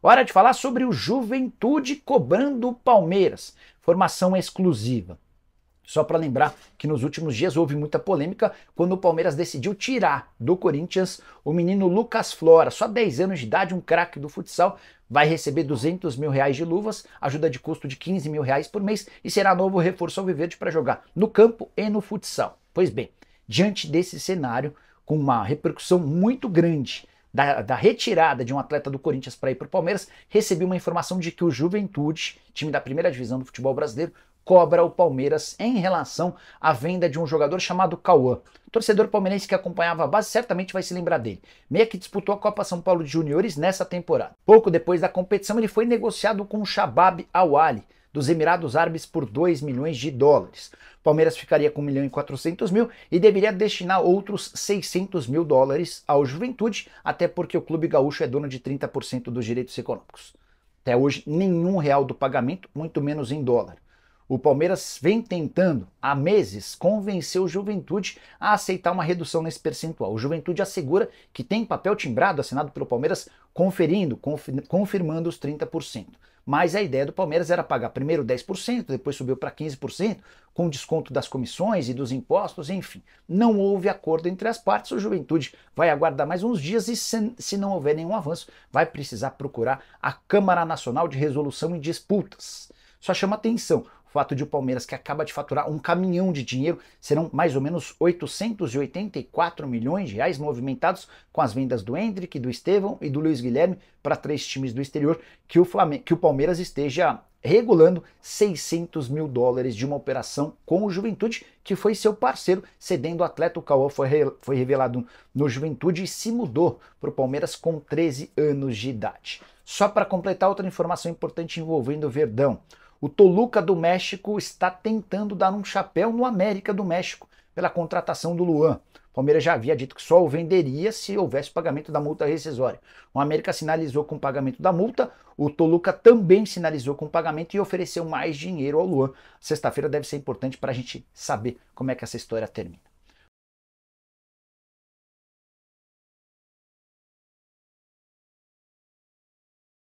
Hora de falar sobre o Juventude cobrando o Palmeiras. Formação exclusiva. Só para lembrar que nos últimos dias houve muita polêmica quando o Palmeiras decidiu tirar do Corinthians o menino Lucas Flora, só 10 anos de idade, um craque do futsal, vai receber 200 mil reais de luvas, ajuda de custo de 15 mil reais por mês e será novo reforço ao Viverde para jogar no campo e no futsal. Pois bem, diante desse cenário, com uma repercussão muito grande da, da, retirada de um atleta do Corinthians para ir para o Palmeiras, recebi uma informação de que o Juventude, time da primeira divisão do futebol brasileiro, cobra o Palmeiras em relação à venda de um jogador chamado Cauã. Torcedor palmeirense que acompanhava a base certamente vai se lembrar dele. Meia que disputou a Copa São Paulo de Juniores nessa temporada. Pouco depois da competição, ele foi negociado com o Shabab Awali, dos Emirados Árabes, por 2 milhões de dólares. Palmeiras ficaria com 1 milhão e 400 mil e deveria destinar outros 600 mil dólares ao Juventude, até porque o clube gaúcho é dono de 30% dos direitos econômicos. Até hoje, nenhum real do pagamento, muito menos em dólar. O Palmeiras vem tentando há meses convencer o Juventude a aceitar uma redução nesse percentual. O Juventude assegura que tem papel timbrado assinado pelo Palmeiras conferindo, confirmando os 30%. Mas a ideia do Palmeiras era pagar primeiro 10%, depois subiu para 15%, com desconto das comissões e dos impostos, enfim. Não houve acordo entre as partes. O Juventude vai aguardar mais uns dias e, se, não houver nenhum avanço, vai precisar procurar a Câmara Nacional de Resolução em Disputas. Só chama atenção o fato de o Palmeiras, que acaba de faturar um caminhão de dinheiro, serão mais ou menos 884 milhões de reais movimentados com as vendas do Hendrick, do Estevão e do Luiz Guilherme para três times do exterior, que o, Flamengo, que o Palmeiras esteja regulando 600 mil dólares de uma operação com o Juventude, que foi seu parceiro, cedendo o atleta. O Cauã foi, re, foi revelado no Juventude e se mudou para o Palmeiras com 13 anos de idade. Só para completar outra informação importante envolvendo o Verdão. O Toluca do México está tentando dar um chapéu no América do México pela contratação do Luan. O Palmeiras já havia dito que só o venderia se houvesse pagamento da multa rescisória. O América sinalizou com o pagamento da multa, o Toluca também sinalizou com o pagamento e ofereceu mais dinheiro ao Luan. Sexta-feira deve ser importante para a gente saber como é que essa história termina.